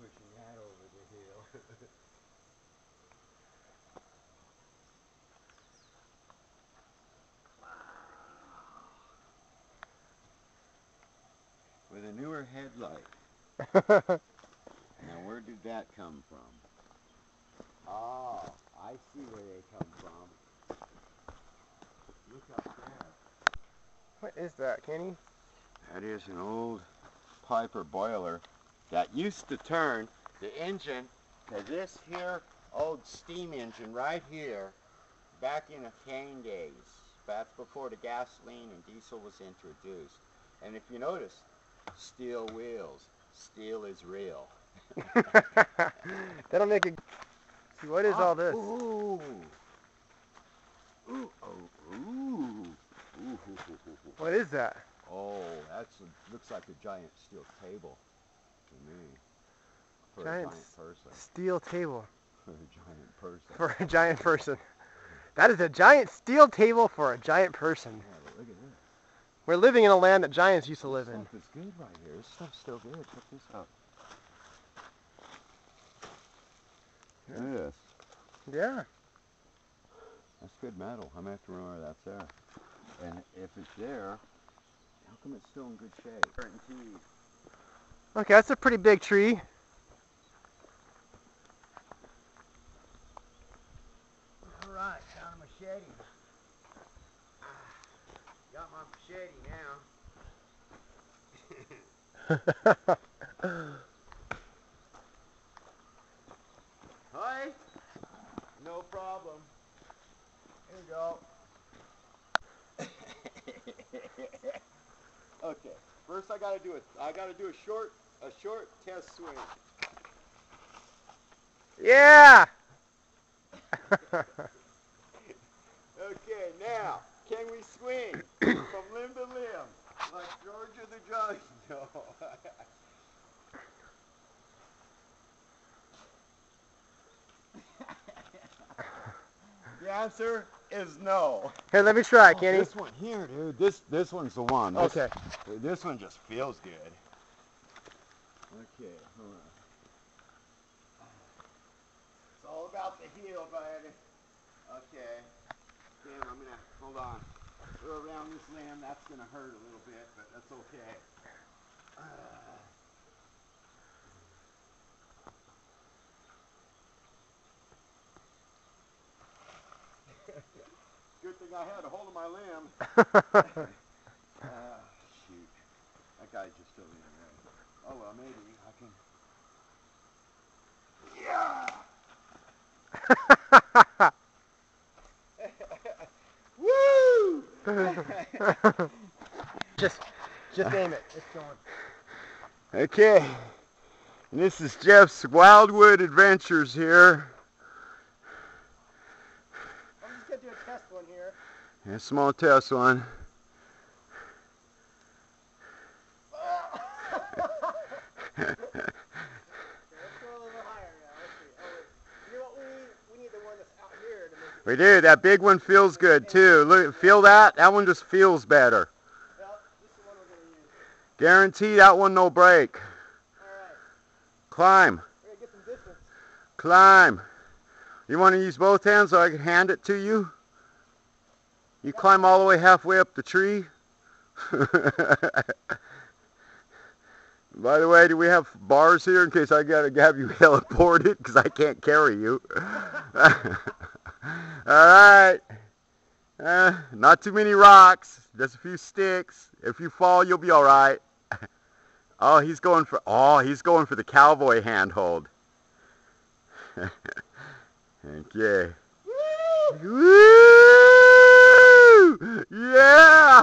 over the hill. With a newer headlight. now where did that come from? Oh, I see where they come from. Look up there. What is that, Kenny? That is an old Piper boiler that used to turn the engine to this here old steam engine right here back in the cane days. That's before the gasoline and diesel was introduced. And if you notice, steel wheels. Steel is real. That'll make it. See, what is Ah, all this? Ooh. Ooh. Oh, ooh. Ooh. What is that? Oh, that looks like a giant steel table to me. For Giant a giant person. Steel table For a giant person. for a giant person. That is a giant steel table for a giant person. yeah, but look at this. We're living in a land that giants used to live This in. stuff is good right here. This stuff's still good. Check this out. Look at this. Yeah. That's good metal. I'm gonna have to remember that's there. And if it's there, how come it's still in good shape? Guaranteed. Okay, that's a pretty big tree. All right, found a machete. Got my machete now. Hi. No problem. Here you go. okay. First, I gotta do it. I gotta do a short, a short test swing. yeah. Okay, now, can we swing from limb to limb like Georgia the Judge? No. the answer is no. Hey, let me try, Oh, Kenny. This one here, dude. This this one's the one. This, Okay. This one just feels good. Okay, hold on. It's all about the heel, buddy. Okay. Damn, I'm gonna hold on. Go around this limb. That's gonna hurt a little bit, but that's okay. Ah. Good thing I had a hold of my limb. Ah, shoot. That guy just still in well, maybe I can. Yeah! Woo! just, just aim it. It's going. Okay. And this is Jeff's Wildwood Adventures here. I'm just gonna do a test one here. A small test one. Okay, let's go a little higher now. Let's see. Oh, wait. You know what we need? We need the one that's out here to make it. We do. That big one feels good too. Look, feel that? That one just feels better. Guarantee that one no break. Climb. Climb. You want to use both hands so I can hand it to you? You climb all the way halfway up the tree. By the way, do we have bars here in case I gotta have you teleported because I can't carry you? all right. Uh, not too many rocks, just a few sticks. If you fall, you'll be all right. Oh, he's going for oh, he's going for the cowboy handhold. Okay. Woo! Yeah!